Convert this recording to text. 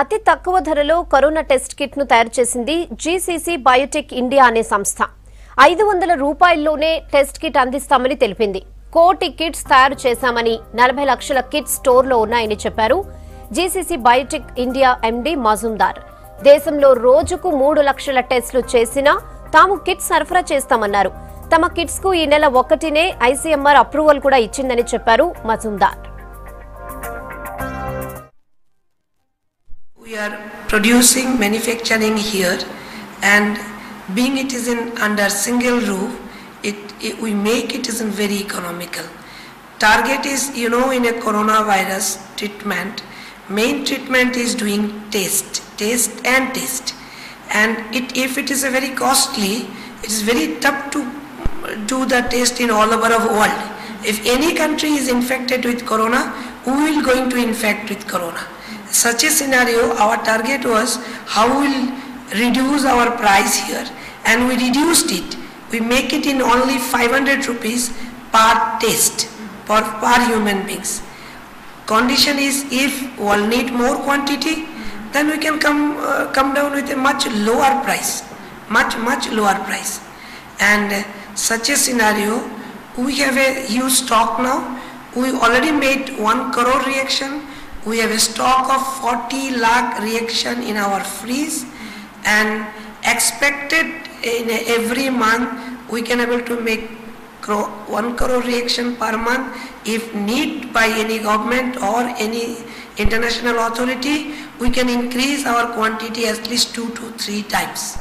అతి తక్కువ ధరలో కరోనా టెస్ట్ కిట్ను తయారు చేసింది జీసీసీ బయోటెక్ ఇండియా అనే సంస్థ. ఐదు వందల రూపాయల్లోనే టెస్ట్ కిట్ అందిస్తామని తెలిపింది. కోటి కిట్స్ తయారు చేశామని నలభై లక్షల కిట్స్ స్టోర్లో ఉన్నాయని చెప్పారు GCC biotech India MD Majumdar. దేశంలో రోజుకు మూడు లక్షల టెస్టులు చేసినా తాము కిట్స్ సరఫరా చేస్తామన్నారు. తమ కిట్స్కు ఈ నెల ఒకటినే ఐసీఎంఆర్ అప్రూవల్ కూడా ఇచ్చిందని చెప్పారు Majumdar. Are producing manufacturing here and being it is in under single roof, it, it we make it is in very economical. Target is, you know, in a coronavirus treatment, main treatment is doing test, test and test. And it, if it is a very costly, it is very tough to do the test in all over the world. If any country is infected with corona, who will going to infect with corona? Such a scenario, our target was how we'll reduce our price here, and we reduced it. We make it in only 500 rupees per test per, per human beings. Condition is if we'll need more quantity, then we can come uh, come down with a much lower price, much much lower price. And uh, such a scenario, we have a huge stock now. We already made one crore reaction. We have a stock of 40 lakh reaction in our freeze, and expected in every month we can able to make one crore reaction per month if need by any government or any international authority. We can increase our quantity at least two to three times